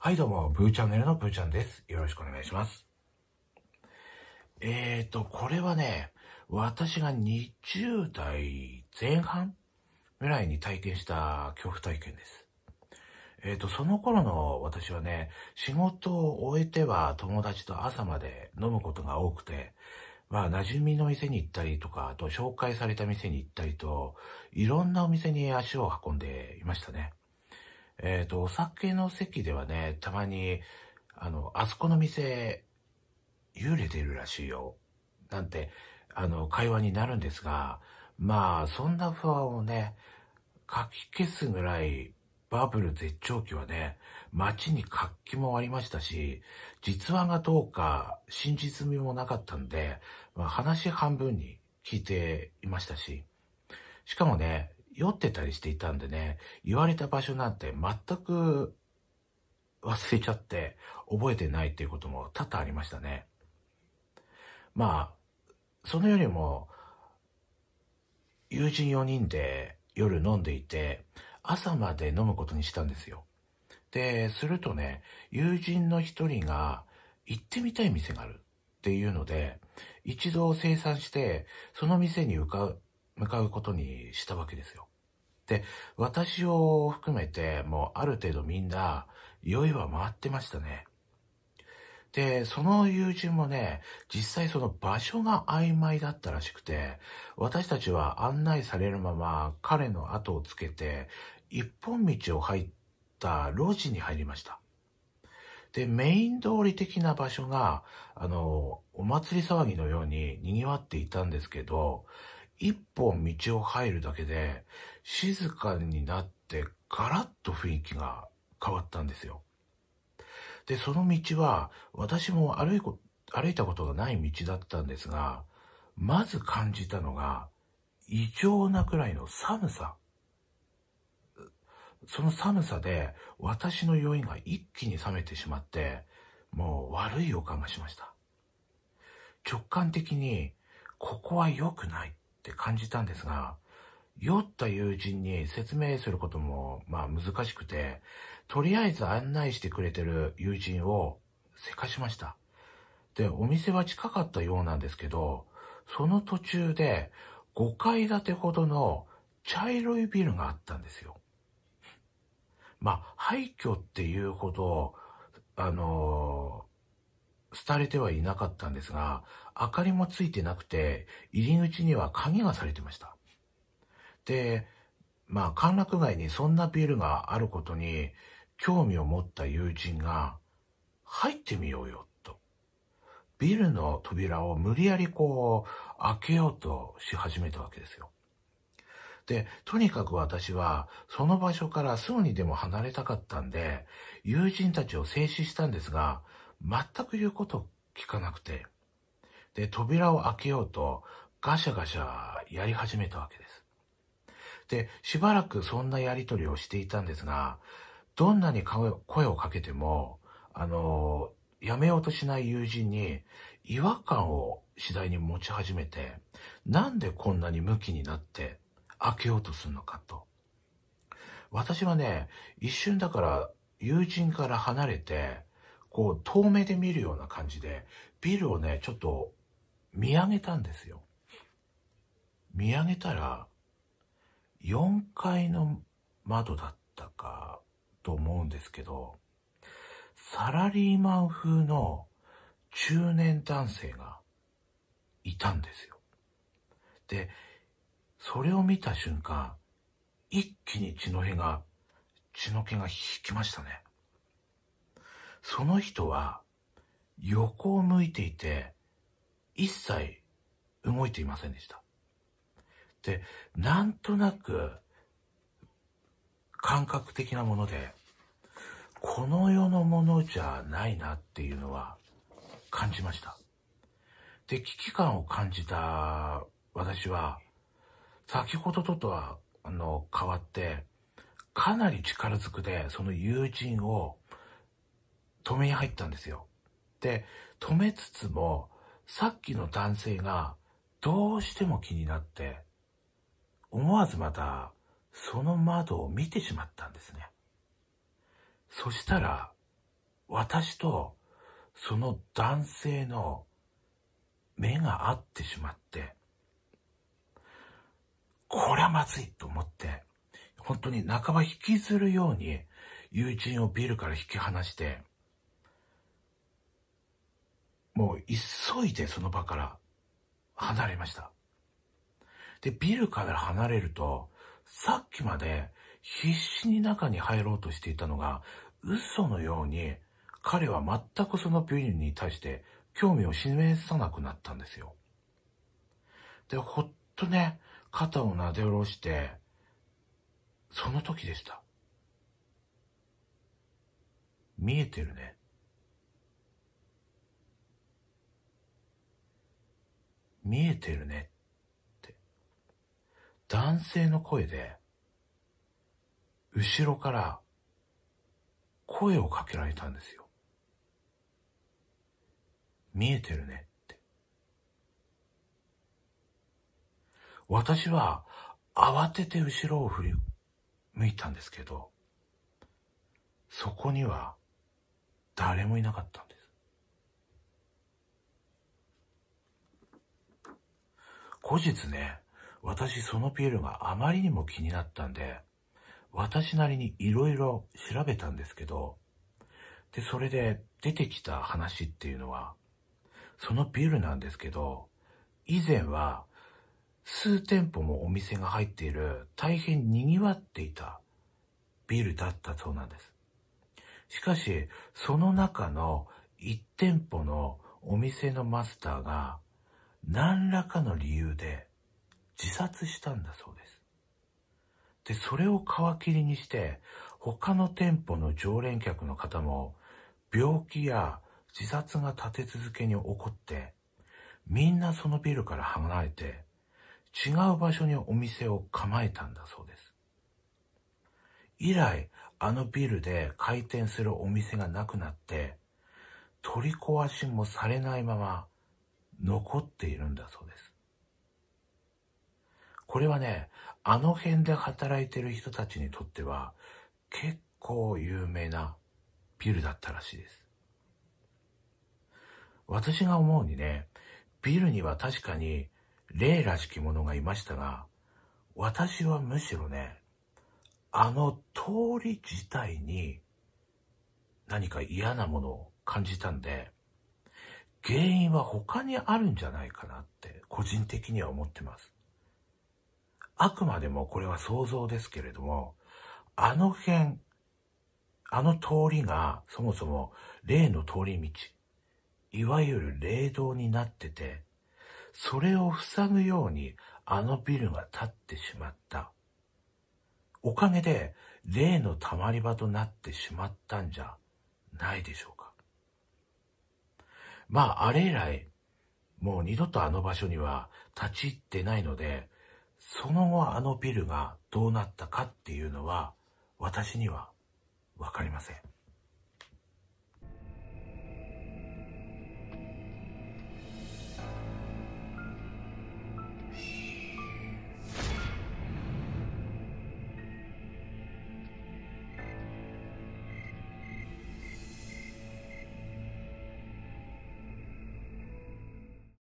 はいどうも、ブーチャンネルのブーちゃんです。よろしくお願いします。えーと、これはね、私が20代前半ぐらいに体験した恐怖体験です。えーと、その頃の私はね、仕事を終えては友達と朝まで飲むことが多くて、まあ、馴染みの店に行ったりとか、あと紹介された店に行ったりと、いろんなお店に足を運んでいましたね。えっ、ー、と、お酒の席ではね、たまに、あの、あそこの店、幽霊出るらしいよ。なんて、あの、会話になるんですが、まあ、そんな不安をね、かき消すぐらい、バブル絶頂期はね、街に活気もありましたし、実話がどうか真実味もなかったんで、まあ、話半分に聞いていましたし、しかもね、酔ってたりしていたんでね、言われた場所なんて全く忘れちゃって覚えてないっていうことも多々ありましたね。まあ、そのよりも、友人4人で夜飲んでいて、朝まで飲むことにしたんですよ。で、するとね、友人の一人が行ってみたい店があるっていうので、一度生産して、その店に向かう、向かうことにしたわけですよ。で、私を含めて、もうある程度みんな、酔いは回ってましたね。で、その友人もね、実際その場所が曖昧だったらしくて、私たちは案内されるまま彼の後をつけて、一本道を入った路地に入りました。で、メイン通り的な場所が、あの、お祭り騒ぎのように賑わっていたんですけど、一本道を入るだけで、静かになってガラッと雰囲気が変わったんですよ。で、その道は私も歩い歩いたことがない道だったんですが、まず感じたのが異常なくらいの寒さ。その寒さで私の酔いが一気に冷めてしまって、もう悪い予感がしました。直感的にここは良くないって感じたんですが、酔った友人に説明することも、まあ難しくて、とりあえず案内してくれてる友人をせかしました。で、お店は近かったようなんですけど、その途中で5階建てほどの茶色いビルがあったんですよ。まあ、廃墟っていうほど、あの、廃れてはいなかったんですが、明かりもついてなくて、入り口には鍵がされてました。で、まあ、歓楽街にそんなビルがあることに興味を持った友人が、入ってみようよ、と。ビルの扉を無理やりこう、開けようとし始めたわけですよ。で、とにかく私は、その場所からすぐにでも離れたかったんで、友人たちを制止したんですが、全く言うこと聞かなくて、で、扉を開けようと、ガシャガシャやり始めたわけです。で、しばらくそんなやりとりをしていたんですが、どんなに声をかけても、あの、やめようとしない友人に違和感を次第に持ち始めて、なんでこんなにムキになって開けようとするのかと。私はね、一瞬だから友人から離れて、こう遠目で見るような感じで、ビルをね、ちょっと見上げたんですよ。見上げたら、4階の窓だったかと思うんですけど、サラリーマン風の中年男性がいたんですよ。で、それを見た瞬間、一気に血の毛が、血の毛が引きましたね。その人は横を向いていて、一切動いていませんでした。で、なんとなく、感覚的なもので、この世のものじゃないなっていうのは感じました。で、危機感を感じた私は、先ほどととは、あの、変わって、かなり力ずくで、その友人を止めに入ったんですよ。で、止めつつも、さっきの男性がどうしても気になって、思わずまたその窓を見てしまったんですね。そしたら、私とその男性の目が合ってしまって、これはまずいと思って、本当に半ば引きずるように友人をビルから引き離して、もう急いでその場から離れました。で、ビルから離れると、さっきまで必死に中に入ろうとしていたのが、嘘のように、彼は全くそのビルに対して興味を示さなくなったんですよ。で、ほっとね、肩を撫で下ろして、その時でした。見えてるね。見えてるねって。男性の声で、後ろから声をかけられたんですよ。見えてるねって。私は慌てて後ろを振り向いたんですけど、そこには誰もいなかったんです。後日ね、私そのピエールがあまりにも気になったんで、私なりに色々調べたんですけど、で、それで出てきた話っていうのは、そのビルなんですけど、以前は数店舗もお店が入っている大変賑わっていたビルだったそうなんです。しかし、その中の1店舗のお店のマスターが何らかの理由で自殺したんだそうです。で、それを皮切りにして、他の店舗の常連客の方も病気や自殺が立て続けに起こって、みんなそのビルから離れて、違う場所にお店を構えたんだそうです。以来、あのビルで開店するお店がなくなって、取り壊しもされないまま残っているんだそうです。これはね、あの辺で働いてる人たちにとっては結構有名なビルだったらしいです。私が思うにね、ビルには確かに霊らしきものがいましたが、私はむしろね、あの通り自体に何か嫌なものを感じたんで、原因は他にあるんじゃないかなって個人的には思ってます。あくまでもこれは想像ですけれども、あの辺、あの通りがそもそも霊の通り道、いわゆる霊道になってて、それを塞ぐようにあのビルが建ってしまった。おかげで霊の溜まり場となってしまったんじゃないでしょうか。まあ、あれ以来、もう二度とあの場所には立ち入ってないので、その後あのビルがどうなったかっていうのは私にはわかりません。